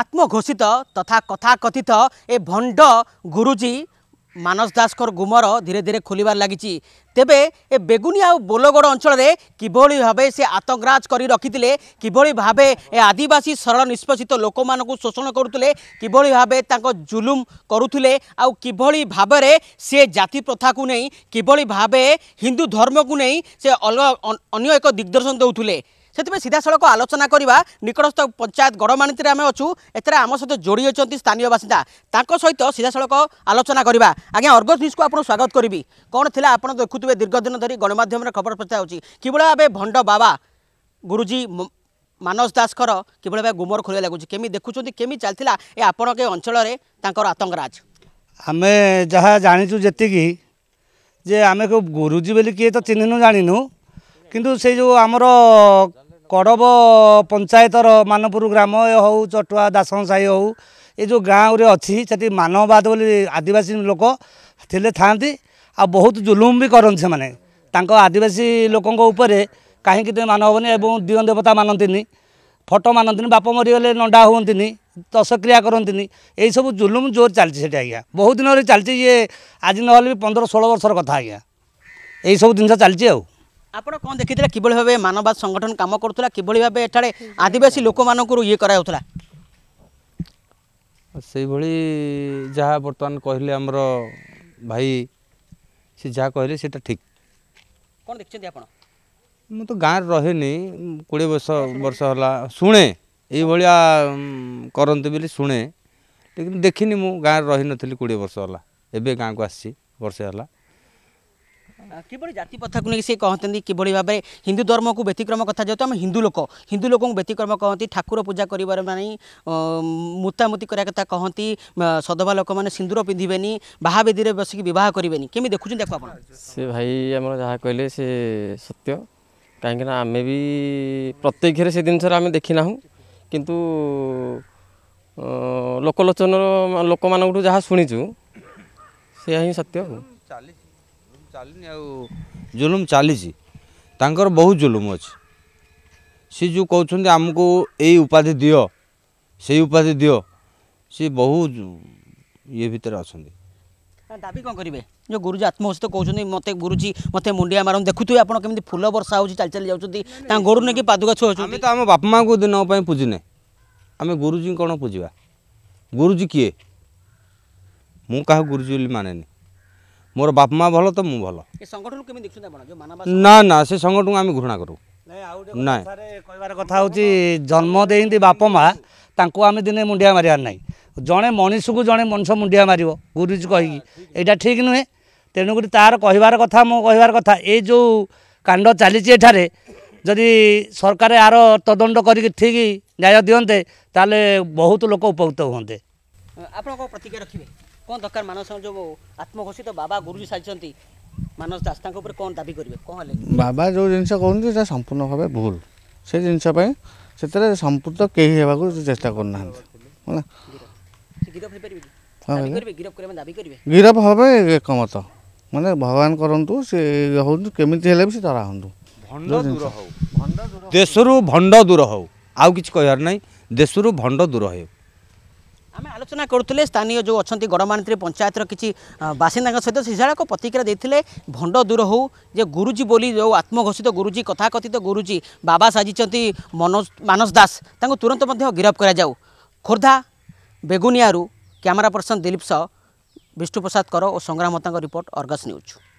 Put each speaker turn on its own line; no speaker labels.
আত্মঘোষিত তথা কথাকথিত এ ভণ্ড গুরুজি মানস দাসকর গুমর ধীরে ধীরে খোলবার লাগিছি তেবে এ বেগুনি আউ বোলগড় অঞ্চলের কিভাবে ভাবে সে আতঙ্করাজ করে রকিলে কিভাবে ভাবে এ আদিবাসী সরল নিষ্পষিত লোক মানুষ শোষণ করুলে কিভাবে ভাবে তাঁক জুলুম করুলে আউ কিভাবে ভাবে সে জাতি প্রথাকু নেই কিভাবে ভাবে হিন্দু ধর্মকু নেই সে অন্য এক দিগদর্শন দেউলে ସେଥିପାଇଁ ସିଧାସଳଖ ଆଲୋଚନା କରିବା ନିକଟସ୍ଥ ପଞ୍ଚାୟତ ଗଡ଼ମାଣିତିରେ ଆମେ ଅଛୁ ଏଥିରେ ଆମ ସହିତ ଯୋଡ଼ି ଅଛନ୍ତି ସ୍ଥାନୀୟ ବାସିନ୍ଦା ତାଙ୍କ ସହିତ ସିଧାସଳଖ ଆଲୋଚନା କରିବା ଆଜ୍ଞା ଅର୍ଗସ ନ୍ୟୁଜ୍କୁ ଆପଣ ସ୍ୱାଗତ କରିବି କ'ଣ ଥିଲା ଆପଣ ଦେଖୁଥିବେ ଦୀର୍ଘ ଦିନ ଧରି ଗଣମାଧ୍ୟମରେ ଖବର ପ୍ରଚାର ହେଉଛି କିଭଳି ଭାବେ ଭଣ୍ଡ ବାବା ଗୁରୁଜୀ ମାନସ ଦାସଙ୍କର କିଭଳି ଭାବେ ଗୁମର ଖୋଲିବା ଲାଗୁଛି କେମିତି ଦେଖୁଛନ୍ତି କେମିତି ଚାଲିଥିଲା ଏ ଆପଣଙ୍କ ଅଞ୍ଚଳରେ ତାଙ୍କର ଆତଙ୍କରାଜ
ଆମେ ଯାହା ଜାଣିଛୁ ଯେତିକି ଯେ ଆମେ କେଉଁ ଗୁରୁଜୀ ବୋଲି କିଏ ତ ଚିହ୍ନିନୁ ଜାଣିନୁ କିନ୍ତୁ ସେ ଯେଉଁ ଆମର କଡ଼ବ ପଞ୍ଚାୟତର ମାନପୁର ଗ୍ରାମ ହେଉ ଚଟୁଆ ଦାସନ ସାହି ହେଉ ଏ ଯେଉଁ ଗାଁରେ ଅଛି ସେଠି ମାନବାଦ ବୋଲି ଆଦିବାସୀ ଲୋକ ଥିଲେ ଥାଆନ୍ତି ଆଉ ବହୁତ ଜୁଲୁମ ବି କରନ୍ତି ସେମାନେ ତାଙ୍କ ଆଦିବାସୀ ଲୋକଙ୍କ ଉପରେ କାହିଁକି ମାନ ହେବନି ଏବଂ ଦିଅ ଦେବତା ମାନନ୍ତିନି ଫଟୋ ମାନନ୍ତିନି ବାପ ମରିଗଲେ ନଣ୍ଡା ହୁଅନ୍ତିନି ଦଶକ୍ରିୟା କରନ୍ତିନି ଏଇସବୁ ଜୁଲୁମ ଜୋର ଚାଲିଛି ସେଠି ଆଜ୍ଞା ବହୁତ ଦିନରେ ଚାଲିଛି ଇଏ ଆଜି ନହେଲେ ବି ପନ୍ଦର ଷୋହଳ ବର୍ଷର କଥା ଆଜ୍ଞା ଏଇସବୁ ଜିନିଷ ଚାଲିଛି ଆଉ
ଆପଣ କ'ଣ ଦେଖିଥିଲେ କିଭଳି ଭାବେ ମାନବାଦ ସଂଗଠନ କାମ କରୁଥିଲା କିଭଳି ଭାବେ ଏଠାରେ ଆଦିବାସୀ ଲୋକମାନଙ୍କରୁ ଇଏ କରାଯାଉଥିଲା
ସେଇଭଳି ଯାହା ବର୍ତ୍ତମାନ କହିଲେ ଆମର ଭାଇ ସେ ଯାହା କହିଲେ ସେଇଟା ଠିକ୍
କ'ଣ ଦେଖିଛନ୍ତି ଆପଣ
ମୁଁ ତ ଗାଁରେ ରହେନି କୋଡ଼ିଏ ବର୍ଷ ବର୍ଷ ହେଲା ଶୁଣେ ଏଇଭଳିଆ କରନ୍ତି ବୋଲି ଶୁଣେ ଲେକିନ୍ ଦେଖିନି ମୁଁ ଗାଁରେ ରହିନଥିଲି କୋଡ଼ିଏ ବର୍ଷ ହେଲା ଏବେ ଗାଁକୁ ଆସିଛି ବର୍ଷେ ହେଲା
କିଭଳି ଜାତି ପ୍ରଥାକୁ ନେଇକି ସେ କହନ୍ତି କିଭଳି ଭାବରେ ହିନ୍ଦୁ ଧର୍ମକୁ ବ୍ୟତିକ୍ରମ କଥା ଯେହେତୁ ଆମେ ହିନ୍ଦୁ ଲୋକ ହିନ୍ଦୁ ଲୋକଙ୍କୁ ବ୍ୟତିକ୍ରମ କହନ୍ତି ଠାକୁର ପୂଜା କରିବାର ନାହିଁ ମୁତାମୁତି କରିବା କଥା କହନ୍ତି ସଦବା ଲୋକମାନେ ସିନ୍ଦୁର ପିନ୍ଧିବେନି ବାହାବେଦୀରେ ବସିକି ବିବାହ କରିବେନି କେମିତି ଦେଖୁଛନ୍ତି ତାକୁ ଆପଣ
ସେ ଭାଇ ଆମର ଯାହା କହିଲେ ସେ ସତ୍ୟ କାହିଁକିନା ଆମେ ବି ପ୍ରତ୍ୟେକ ଘରେ ସେ ଜିନିଷରେ ଆମେ ଦେଖିନାହୁଁ କିନ୍ତୁ ଲୋକଲୋଚନର ଲୋକମାନଙ୍କଠୁ ଯାହା ଶୁଣିଛୁ ସେୟା ହିଁ ସତ୍ୟ ଆଉ
ଚାଲିନି ଆଉ ଜୁଲୁମ ଚାଲିଛି ତାଙ୍କର ବହୁତ ଜୁଲୁମ ଅଛି ସେ ଯେଉଁ କହୁଛନ୍ତି ଆମକୁ ଏଇ ଉପାଧି ଦିଅ ସେଇ ଉପାଧି ଦିଅ ସେ ବହୁ ଇଏ ଭିତରେ ଅଛନ୍ତି
দাবি কম করবে যে গুরুজি আত্মহত্যা কৌন মতো গুরুজি মতো মুন্ডিয়া মারুন দেখুবে আপনার কেমি ফুল বর্ষা হচ্ছে চাল চাল যাচ্ছেন তা গরু নাকি পাদুকা
ছুঁ
আমি
তো আমার বাপা মা দিন পুজি না আমি গুরুজি কোণ পুজবা গুরুজি কি মু কাহ গুরুজি বলে মানে ମୋର ବାପା ମା' ଭଲ ତ ମୁଁ ଭଲ ନା ନା ସେ ସଂଗଠନକୁ ଆମେ ଘୃଣା କରୁ ନାଇଁ
କହିବାର କଥା ହେଉଛି ଜନ୍ମ ଦେଇନ୍ତି ବାପା ମା' ତାଙ୍କୁ ଆମେ ଦିନେ ମୁଣ୍ଡିଆ ମାରିବାର ନାହିଁ ଜଣେ ମଣିଷକୁ ଜଣେ ମଣିଷ ମୁଣ୍ଡିଆ ମାରିବ ଗୁରୁଜୀ କହିକି ଏଇଟା ଠିକ୍ ନୁହେଁ ତେଣୁକରି ତା'ର କହିବାର କଥା ମୁଁ କହିବାର କଥା ଏଇ ଯେଉଁ କାଣ୍ଡ ଚାଲିଛି ଏଠାରେ ଯଦି ସରକାର ଆର ତଦନ୍ତ କରିକି ଠିକ୍ ନ୍ୟାୟ ଦିଅନ୍ତେ ତାହେଲେ ବହୁତ ଲୋକ ଉପକୃତ ହୁଅନ୍ତେ
ଆପଣ କ'ଣ ପ୍ରତିକ୍ରିୟା ରଖିବେ କ'ଣ ଦରକାର ମାନସ ଯେଉଁ ଆତ୍ମଘୋଷିତ ବାବା ଗୁରୁଜୀ ସାଜିଛନ୍ତି ମାନସ ଦାସ ତାଙ୍କ ଉପରେ କ'ଣ ଦାବି କରିବେ କ'ଣ ହେଲେ
ବାବା ଯେଉଁ ଜିନିଷ କହୁଛନ୍ତି ସେଇଟା ସମ୍ପୂର୍ଣ୍ଣ ଭାବେ ଭୁଲ ସେ ଜିନିଷ ପାଇଁ ସେଥିରେ ସମ୍ପୃକ୍ତ କେହି ହେବାକୁ ଚେଷ୍ଟା କରୁନାହାନ୍ତି ହେଲା
ଗିରଫ
ହେବେ ଏକମତ ମାନେ ଭଗବାନ କରନ୍ତୁ ସେ ହୁଅନ୍ତୁ କେମିତି ହେଲେ ବି ସେ ଧରା
ହୁଅନ୍ତୁ ଦେଶରୁ ଭଣ୍ଡ ଦୂର ହେଉ ଆଉ କିଛି କହିବାର ନାହିଁ ଦେଶରୁ ଭଣ୍ଡ ଦୂର ହେଉ
ଆମେ ଆଲୋଚନା କରୁଥିଲେ ସ୍ଥାନୀୟ ଯେଉଁ ଅଛନ୍ତି ଗଡ଼ମାଣତ୍ରୀ ପଞ୍ଚାୟତର କିଛି ବାସିନ୍ଦାଙ୍କ ସହିତ ସିଧାଳକ ପ୍ରତିକ୍ରିୟା ଦେଇଥିଲେ ଭଣ୍ଡ ଦୂର ହେଉ ଯେ ଗୁରୁଜୀ ବୋଲି ଯେଉଁ ଆତ୍ମଘୋଷିତ ଗୁରୁଜୀ କଥାକଥିତ ଗୁରୁଜୀ ବାବା ସାଜିଛନ୍ତି ମନୋଜ ମାନସ ଦାସ ତାଙ୍କୁ ତୁରନ୍ତ ମଧ୍ୟ ଗିରଫ କରାଯାଉ ଖୋର୍ଦ୍ଧା ବେଗୁନିଆରୁ କ୍ୟାମେରା ପର୍ସନ ଦିଲ୍ଲୀପ ସାହ ବିଷ୍ଣୁପ୍ରସାଦ କର ଓ ସଂଗ୍ରାମ ମତାଙ୍କ ରିପୋର୍ଟ ଅର୍ଗସ୍ ନ୍ୟୁଜ୍